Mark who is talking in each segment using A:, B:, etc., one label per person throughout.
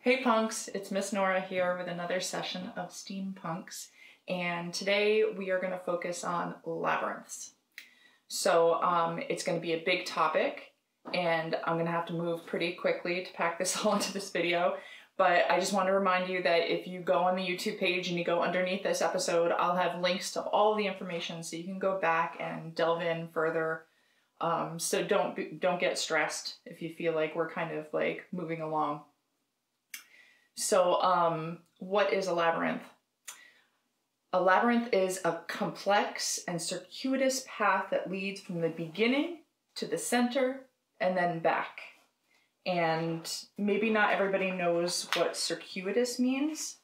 A: Hey punks, it's Miss Nora here with another session of STEAM Punks, and today we are going to focus on labyrinths. So um, it's going to be a big topic, and I'm going to have to move pretty quickly to pack this all into this video, but I just want to remind you that if you go on the YouTube page and you go underneath this episode, I'll have links to all the information so you can go back and delve in further. Um, so don't don't get stressed if you feel like we're kind of like moving along so, um, what is a labyrinth? A labyrinth is a complex and circuitous path that leads from the beginning to the center and then back. And maybe not everybody knows what circuitous means.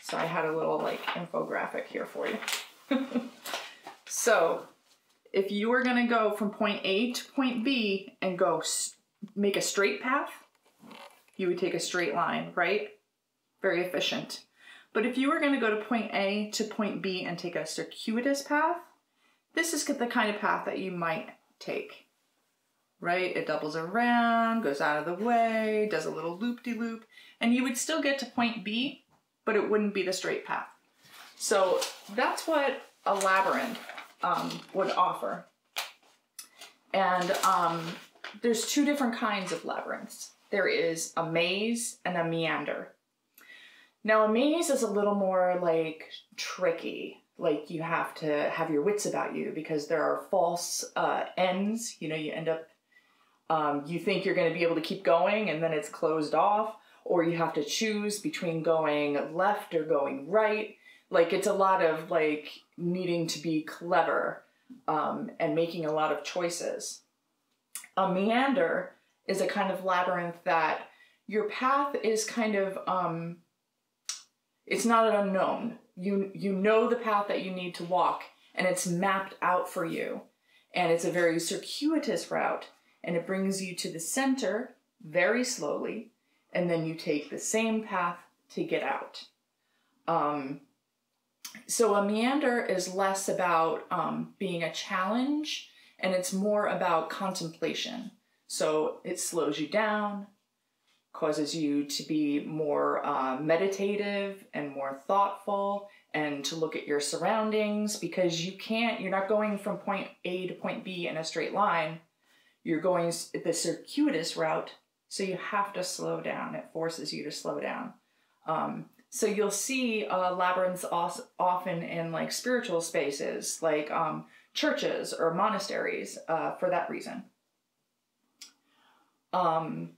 A: So I had a little like infographic here for you. so if you were gonna go from point A to point B and go make a straight path, you would take a straight line, right? Very efficient. But if you were going to go to point A to point B and take a circuitous path, this is the kind of path that you might take, right? It doubles around, goes out of the way, does a little loop-de-loop, -loop, and you would still get to point B, but it wouldn't be the straight path. So that's what a labyrinth um, would offer. And um, there's two different kinds of labyrinths. There is a maze and a meander. Now, a maze is a little more like tricky. Like you have to have your wits about you because there are false uh, ends. You know, you end up, um, you think you're going to be able to keep going and then it's closed off, or you have to choose between going left or going right. Like it's a lot of like needing to be clever um, and making a lot of choices. A meander is a kind of labyrinth that your path is kind of um, it's not an unknown. You, you know the path that you need to walk and it's mapped out for you. And it's a very circuitous route and it brings you to the center very slowly. And then you take the same path to get out. Um, so a meander is less about um, being a challenge and it's more about contemplation. So it slows you down, causes you to be more uh, meditative and more thoughtful and to look at your surroundings because you can't, you're not going from point A to point B in a straight line. You're going the circuitous route, so you have to slow down. It forces you to slow down. Um, so you'll see uh, labyrinths often in like spiritual spaces, like um, churches or monasteries, uh, for that reason. Um,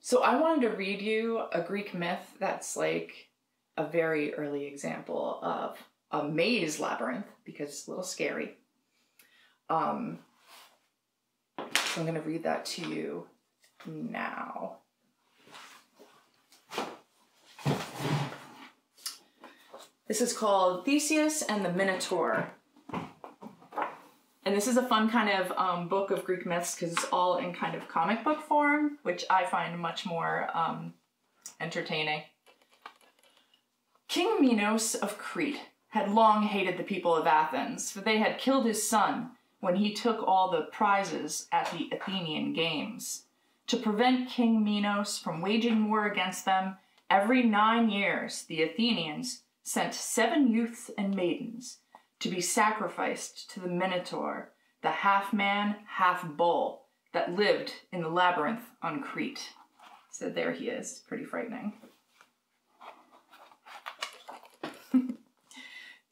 A: so I wanted to read you a Greek myth that's like a very early example of a maze labyrinth because it's a little scary. Um, so I'm going to read that to you now. This is called Theseus and the Minotaur. And this is a fun kind of um, book of Greek myths because it's all in kind of comic book form, which I find much more um, entertaining. King Minos of Crete had long hated the people of Athens, for they had killed his son when he took all the prizes at the Athenian Games. To prevent King Minos from waging war against them, every nine years the Athenians sent seven youths and maidens to be sacrificed to the Minotaur, the half man, half bull that lived in the labyrinth on Crete. So there he is, pretty frightening.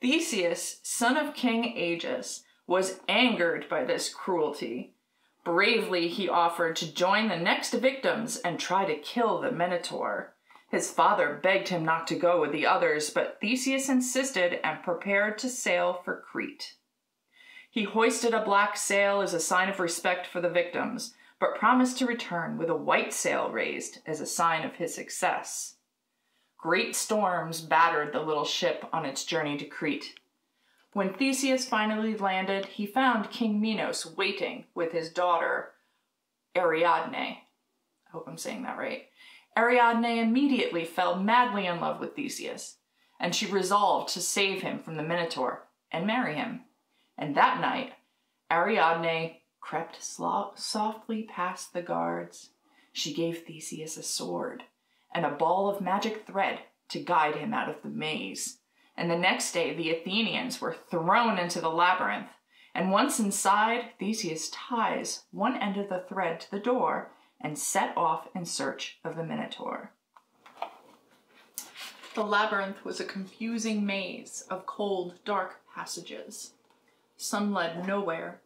A: Theseus, son of King Aegeus, was angered by this cruelty. Bravely he offered to join the next victims and try to kill the Minotaur. His father begged him not to go with the others, but Theseus insisted and prepared to sail for Crete. He hoisted a black sail as a sign of respect for the victims, but promised to return with a white sail raised as a sign of his success. Great storms battered the little ship on its journey to Crete. When Theseus finally landed, he found King Minos waiting with his daughter, Ariadne. I hope I'm saying that right. Ariadne immediately fell madly in love with Theseus, and she resolved to save him from the Minotaur and marry him. And that night, Ariadne crept softly past the guards. She gave Theseus a sword and a ball of magic thread to guide him out of the maze. And the next day, the Athenians were thrown into the labyrinth. And once inside, Theseus ties one end of the thread to the door and set off in search of the Minotaur. The labyrinth was a confusing maze of cold, dark passages. Some led nowhere.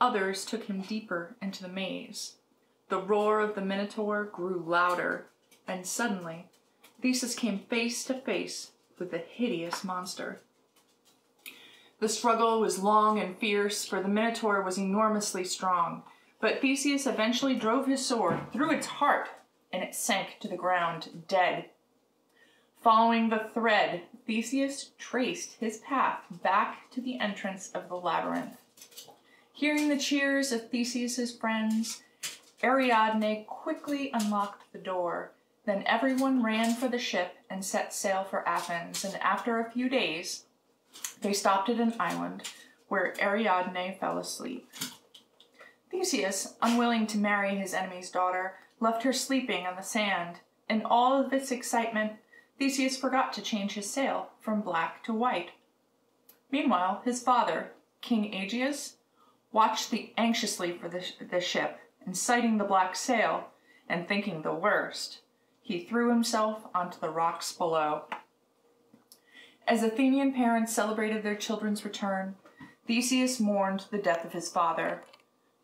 A: Others took him deeper into the maze. The roar of the Minotaur grew louder, and suddenly Theseus came face to face with the hideous monster. The struggle was long and fierce, for the Minotaur was enormously strong, but Theseus eventually drove his sword through its heart, and it sank to the ground dead. Following the thread, Theseus traced his path back to the entrance of the labyrinth. Hearing the cheers of Theseus's friends, Ariadne quickly unlocked the door. Then everyone ran for the ship and set sail for Athens, and after a few days, they stopped at an island where Ariadne fell asleep. Theseus, unwilling to marry his enemy's daughter, left her sleeping on the sand. In all of this excitement, Theseus forgot to change his sail from black to white. Meanwhile, his father, King Aegeus, watched the, anxiously for the, the ship, and sighting the black sail, and thinking the worst, he threw himself onto the rocks below. As Athenian parents celebrated their children's return, Theseus mourned the death of his father.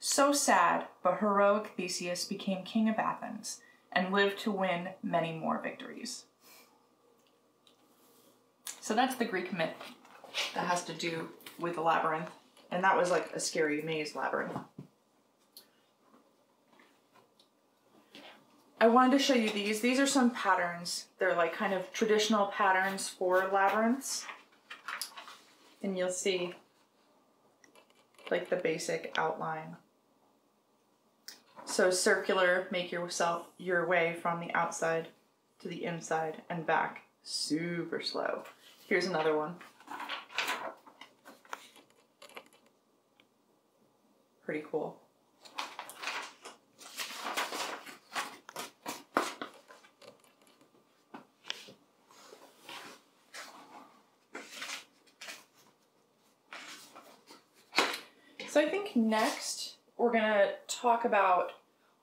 A: So sad, but heroic Theseus became king of Athens and lived to win many more victories. So that's the Greek myth that has to do with the labyrinth. And that was like a scary maze labyrinth. I wanted to show you these. These are some patterns. They're like kind of traditional patterns for labyrinths. And you'll see like the basic outline. So circular, make yourself your way from the outside to the inside and back super slow. Here's another one. Pretty cool. So I think next we're gonna talk about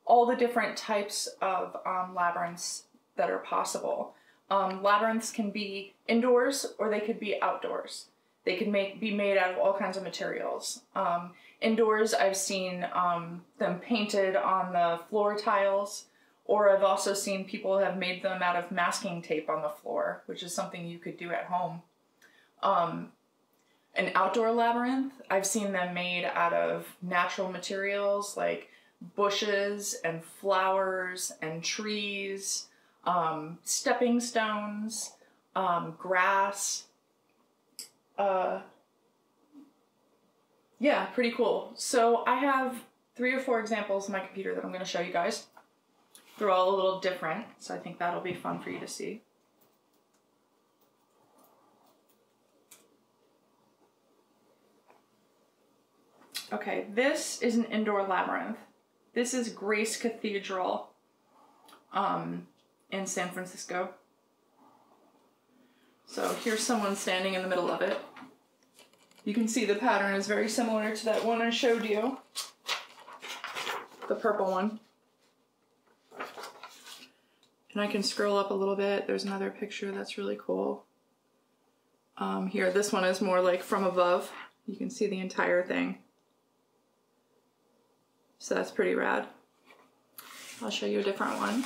A: all the different types of um, labyrinths that are possible. Um, labyrinths can be indoors or they could be outdoors. They can make be made out of all kinds of materials. Um, indoors, I've seen um, them painted on the floor tiles, or I've also seen people have made them out of masking tape on the floor, which is something you could do at home. An outdoor labyrinth, I've seen them made out of natural materials like bushes and flowers and trees um, stepping stones, um, grass. Uh, yeah, pretty cool. So I have three or four examples on my computer that I'm going to show you guys. They're all a little different, so I think that'll be fun for you to see. Okay, this is an indoor labyrinth. This is Grace Cathedral. Um, in San Francisco. So here's someone standing in the middle of it. You can see the pattern is very similar to that one I showed you. The purple one. And I can scroll up a little bit. There's another picture that's really cool. Um, here, this one is more like from above. You can see the entire thing. So that's pretty rad. I'll show you a different one.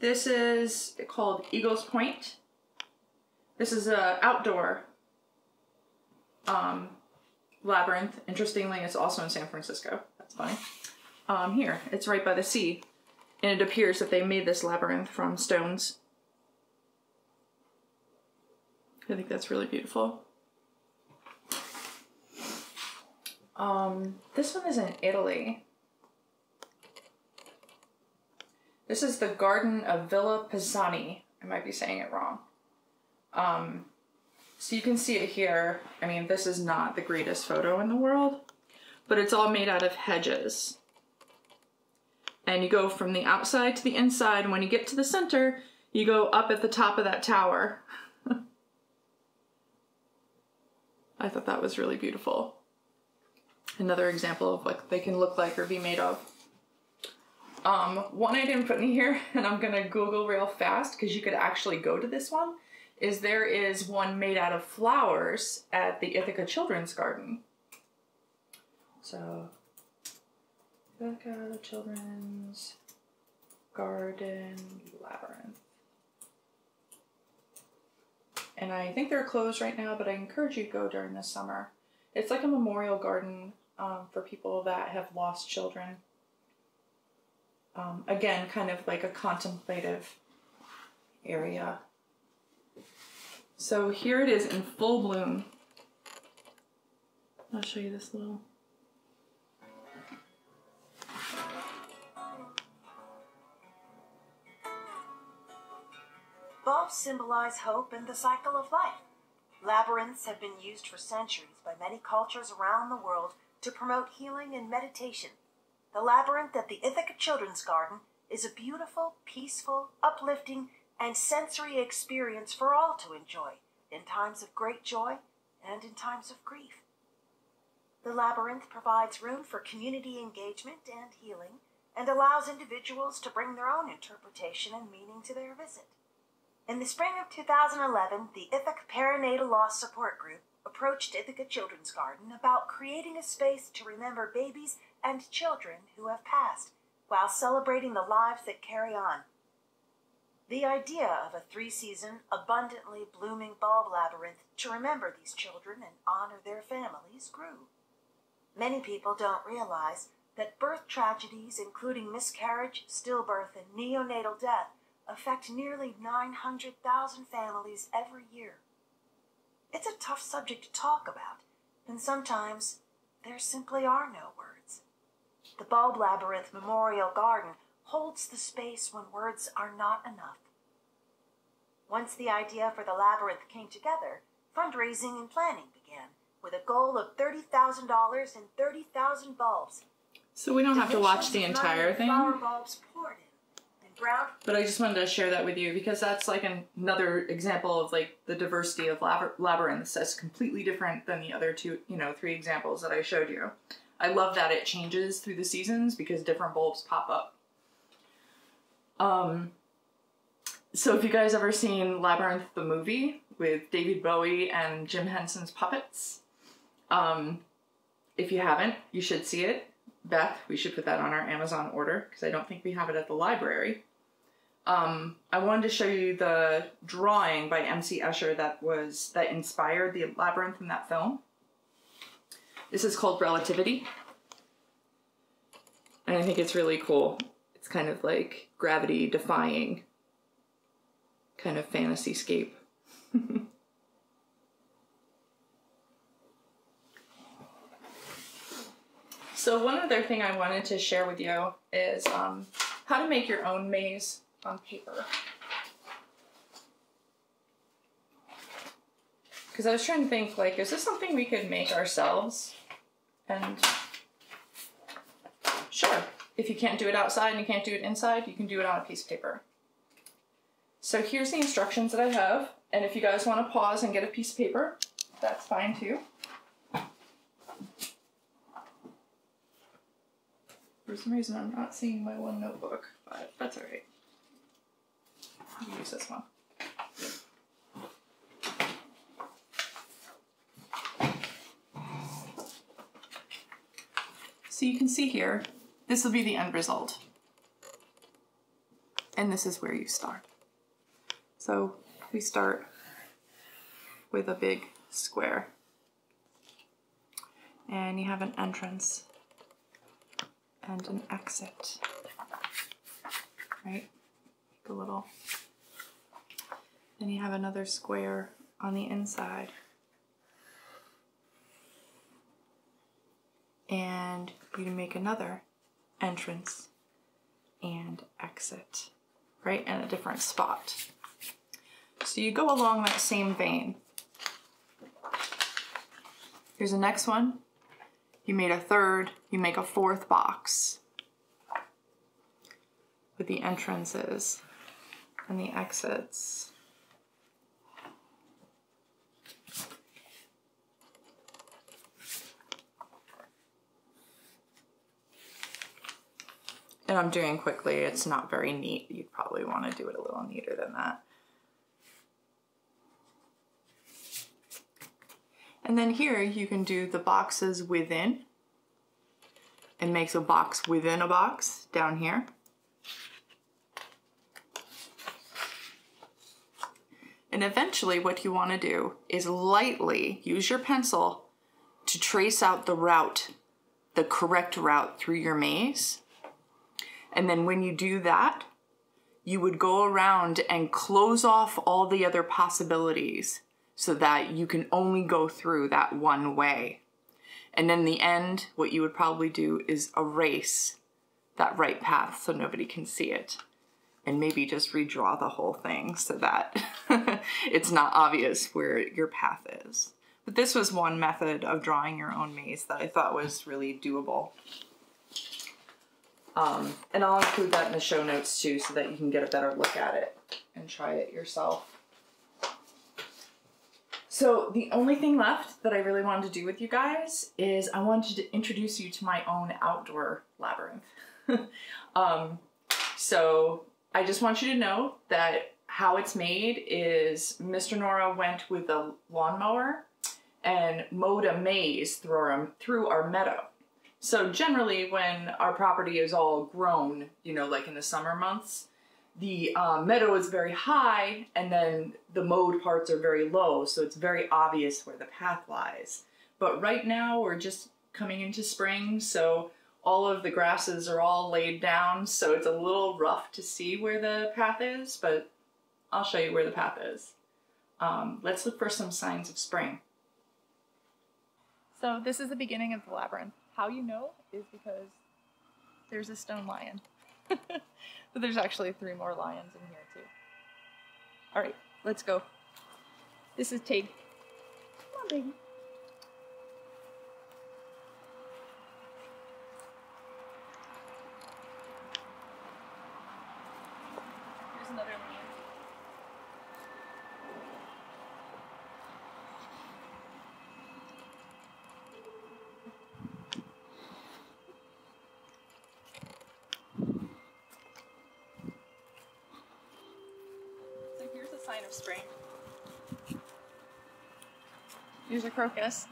A: This is called Eagles Point. This is a outdoor um, labyrinth. Interestingly, it's also in San Francisco. That's funny. Um, here, it's right by the sea. And it appears that they made this labyrinth from stones. I think that's really beautiful. Um, this one is in Italy. This is the garden of Villa Pisani. I might be saying it wrong. Um, so you can see it here. I mean, this is not the greatest photo in the world, but it's all made out of hedges. and you go from the outside to the inside. And when you get to the center, you go up at the top of that tower. I thought that was really beautiful. Another example of what they can look like or be made of. Um, one I didn't put in here, and I'm gonna Google real fast because you could actually go to this one, is there is one made out of flowers at the Ithaca Children's Garden. So, Ithaca Children's Garden Labyrinth. And I think they're closed right now, but I encourage you to go during the summer. It's like a memorial garden um, for people that have lost children. Um, again, kind of like a contemplative area. So here it is in full bloom. I'll show you this little.
B: Bulbs symbolize hope and the cycle of life. Labyrinths have been used for centuries by many cultures around the world to promote healing and meditation. The labyrinth at the Ithaca Children's Garden is a beautiful, peaceful, uplifting, and sensory experience for all to enjoy in times of great joy and in times of grief. The labyrinth provides room for community engagement and healing and allows individuals to bring their own interpretation and meaning to their visit. In the spring of 2011, the Ithaca Perinatal Loss Support Group approached Ithaca Children's Garden about creating a space to remember babies and children who have passed while celebrating the lives that carry on. The idea of a three season, abundantly blooming bulb labyrinth to remember these children and honor their families grew. Many people don't realize that birth tragedies, including miscarriage, stillbirth, and neonatal death, affect nearly 900,000 families every year. It's a tough subject to talk about, and sometimes there simply are no words. The Bulb Labyrinth Memorial Garden holds the space when words are not enough. Once the idea for the labyrinth came together, fundraising and planning began, with a goal of $30,000 and 30,000 bulbs.
A: So we don't have to watch the entire thing.
B: Flower bulbs poured in, brown
A: But I just wanted to share that with you because that's like an, another example of like the diversity of lab- labyrinths that's completely different than the other two, you know, three examples that I showed you. I love that it changes through the seasons because different bulbs pop up. Um, so if you guys ever seen Labyrinth the movie with David Bowie and Jim Henson's puppets, um, if you haven't, you should see it. Beth, we should put that on our Amazon order because I don't think we have it at the library. Um, I wanted to show you the drawing by M.C. Escher that was that inspired the labyrinth in that film. This is called Relativity, and I think it's really cool. It's kind of like gravity defying kind of fantasy scape. so one other thing I wanted to share with you is um, how to make your own maze on paper. Because I was trying to think, like, is this something we could make ourselves? And sure, if you can't do it outside and you can't do it inside, you can do it on a piece of paper. So here's the instructions that I have, and if you guys want to pause and get a piece of paper, that's fine too. For some reason, I'm not seeing my one notebook, but that's alright. Use this one. So you can see here, this will be the end result. And this is where you start. So we start with a big square. And you have an entrance and an exit. Right? Make a little. Then you have another square on the inside. And you make another entrance and exit, right? In a different spot. So you go along that same vein. Here's the next one. You made a third, you make a fourth box. with the entrances and the exits. I'm doing quickly, it's not very neat. You'd probably want to do it a little neater than that. And then here you can do the boxes within and makes a box within a box down here. And eventually what you want to do is lightly use your pencil to trace out the route, the correct route through your maze. And then when you do that, you would go around and close off all the other possibilities so that you can only go through that one way. And in the end, what you would probably do is erase that right path so nobody can see it. And maybe just redraw the whole thing so that it's not obvious where your path is. But this was one method of drawing your own maze that I thought was really doable. Um, and I'll include that in the show notes too so that you can get a better look at it and try it yourself. So the only thing left that I really wanted to do with you guys is I wanted to introduce you to my own outdoor labyrinth. um, so I just want you to know that how it's made is Mr. Nora went with a lawnmower and mowed a maze through our, through our meadow. So generally when our property is all grown, you know, like in the summer months, the um, meadow is very high and then the mowed parts are very low, so it's very obvious where the path lies. But right now we're just coming into spring, so all of the grasses are all laid down, so it's a little rough to see where the path is, but I'll show you where the path is. Um, let's look for some signs of spring. So this is the beginning of the labyrinth. How you know is because there's a stone lion. but there's actually three more lions in here too. All right, let's go. This is Tig. Come on, baby. Here's another lion. So here's a sign of spring. Here's a crocus.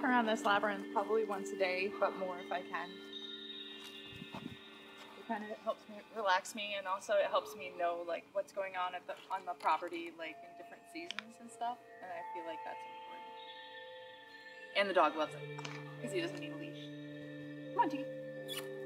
A: Walk around this labyrinth probably once a day, but more if I can. It kind of helps me relax me, and also it helps me know like what's going on at the on the property, like in different seasons and stuff. And I feel like that's important. And the dog loves it because he doesn't need a leash. Come on, Tiggy.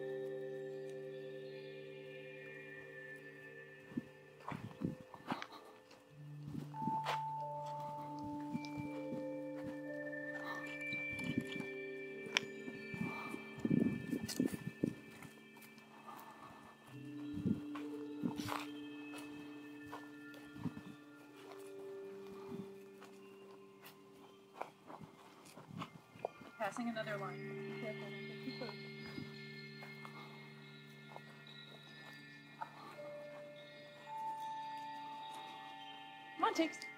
A: Passing another line. Come on, Tiggs.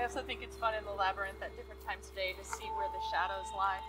A: I also think it's fun in the labyrinth at different times of day to see where the shadows lie.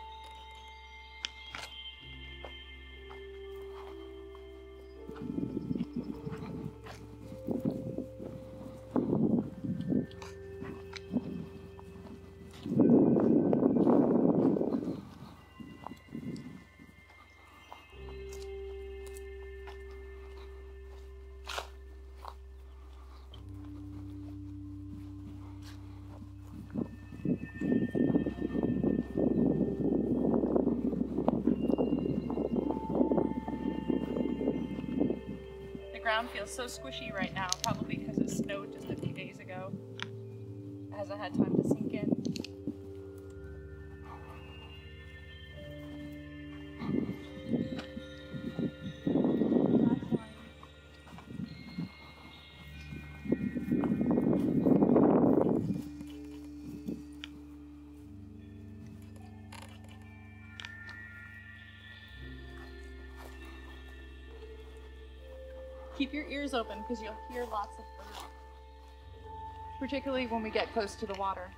A: Ground feels so squishy right now, probably because it snowed just a few days ago. It hasn't had time to sink in. Because you'll hear lots of birds, particularly when we get close to the water.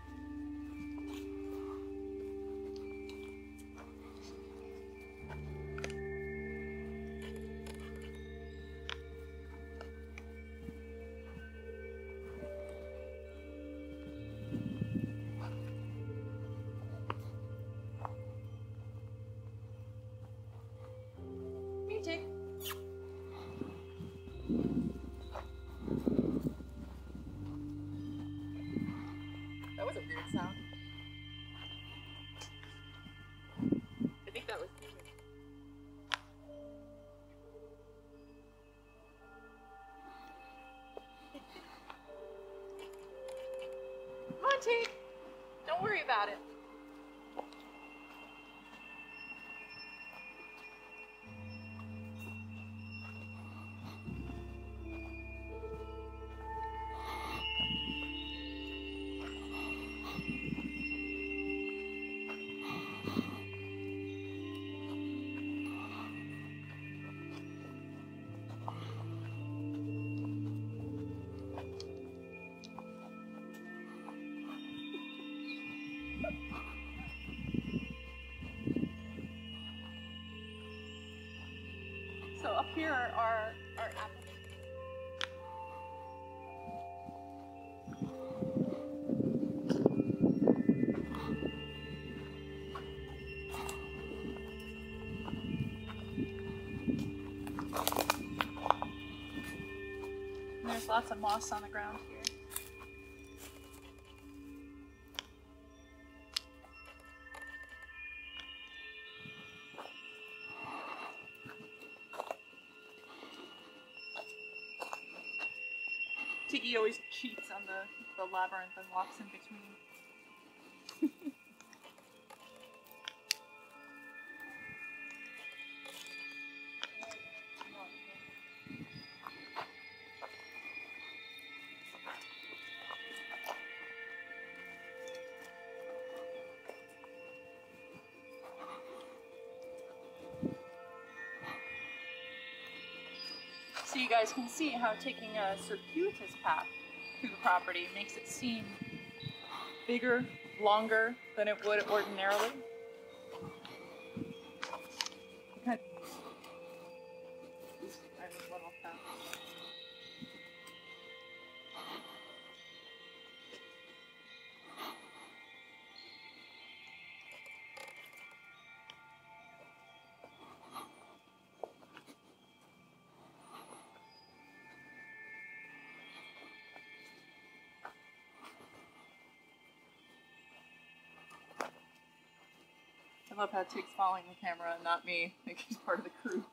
A: Tate. Don't worry about it. Lots of moss on the ground here. Tiggy always cheats on the, the labyrinth and walks in between. guys can see how taking a circuitous path through the property makes it seem bigger, longer than it would ordinarily. I love how Tig's following the camera and not me, like he's part of the crew.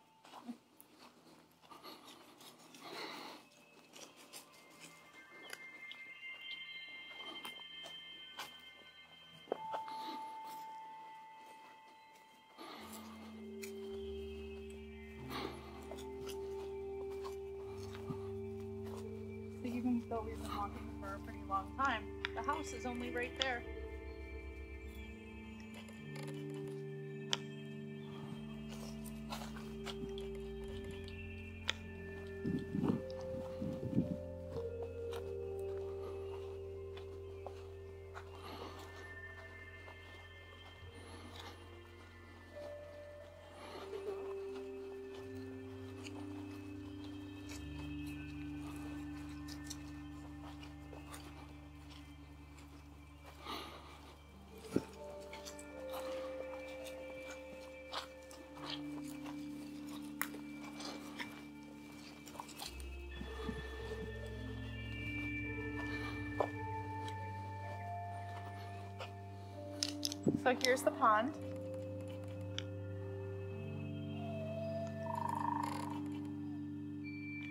A: So here's the pond.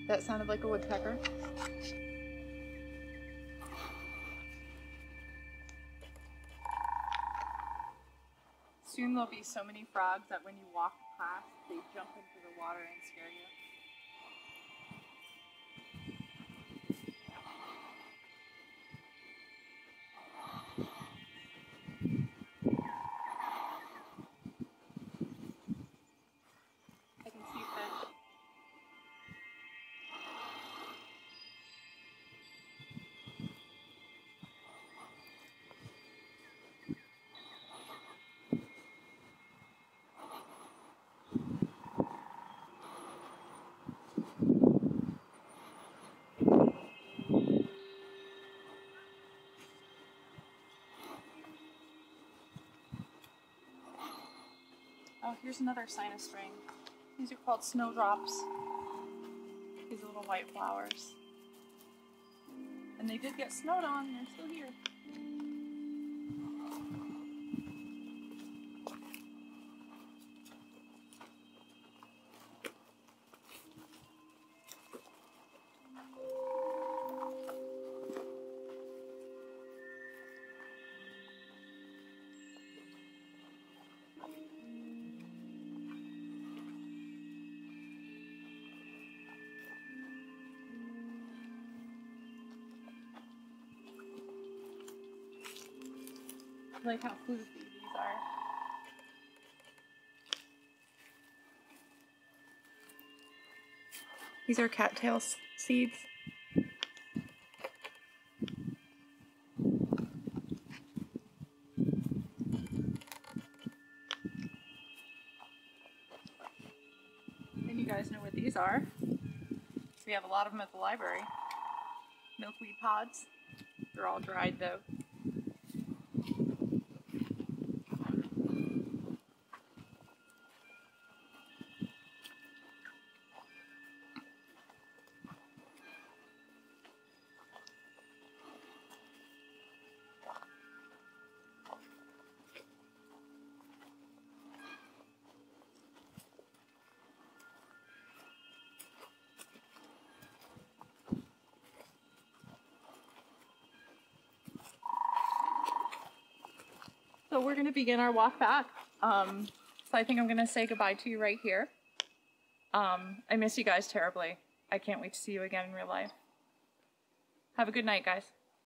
A: That sounded like a woodpecker. Soon there'll be so many frogs that when you walk past, they jump into the water and scare you. Oh, here's another sinus ring. These are called snowdrops. These little white flowers. And they did get snowed on, they're still here. These are cattail seeds. And you guys know what these are. We have a lot of them at the library. Milkweed pods. They're all dried though. So we're gonna begin our walk back. Um, so I think I'm gonna say goodbye to you right here. Um, I miss you guys terribly. I can't wait to see you again in real life. Have a good night, guys.